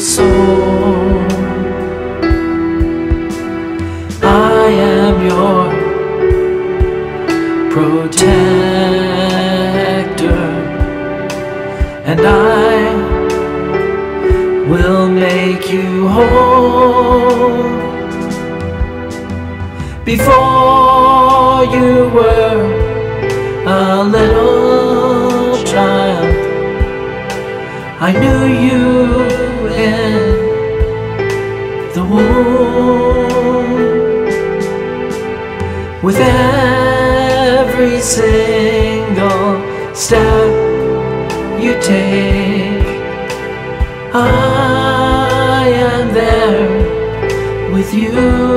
soul. I am your protector, and I will make you whole. Before you were a little child, I knew you the womb. With every single step you take, I am there with you.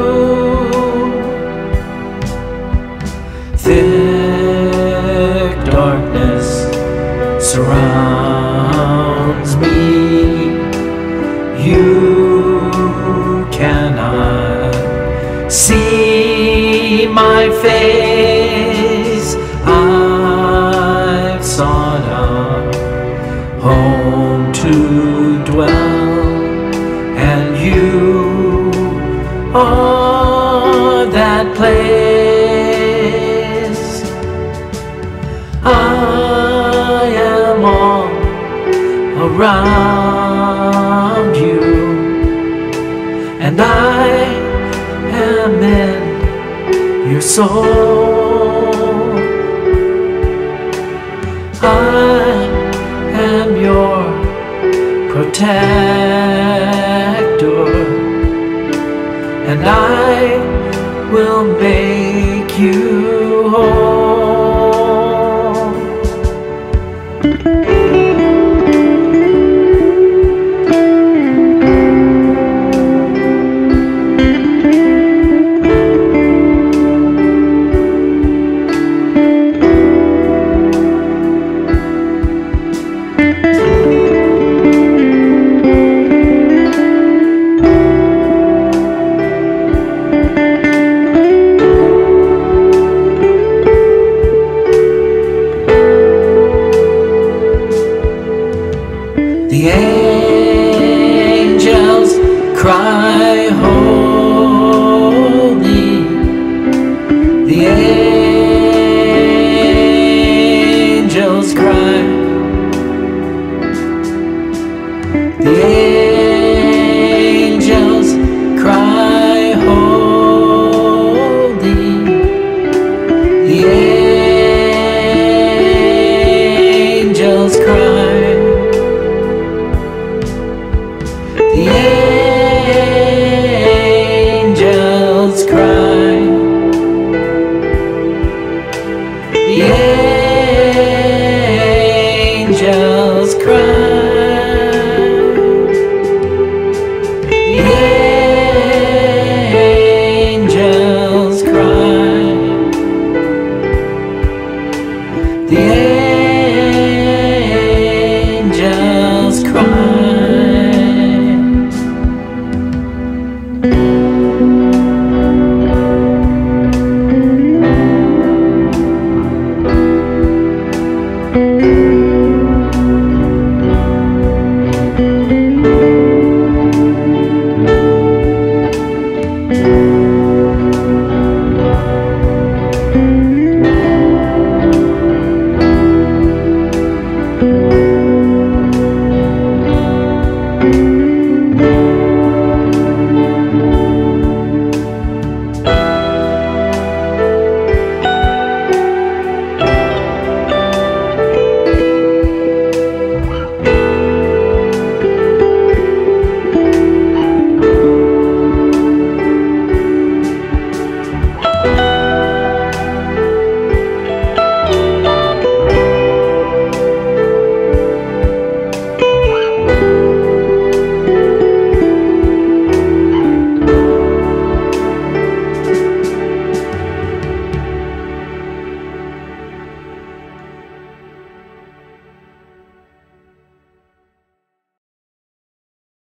My face. I've sought a home to dwell, and you are that place. I am all around you, and I am in your soul. I am your protector, and I will make you whole. Yeah.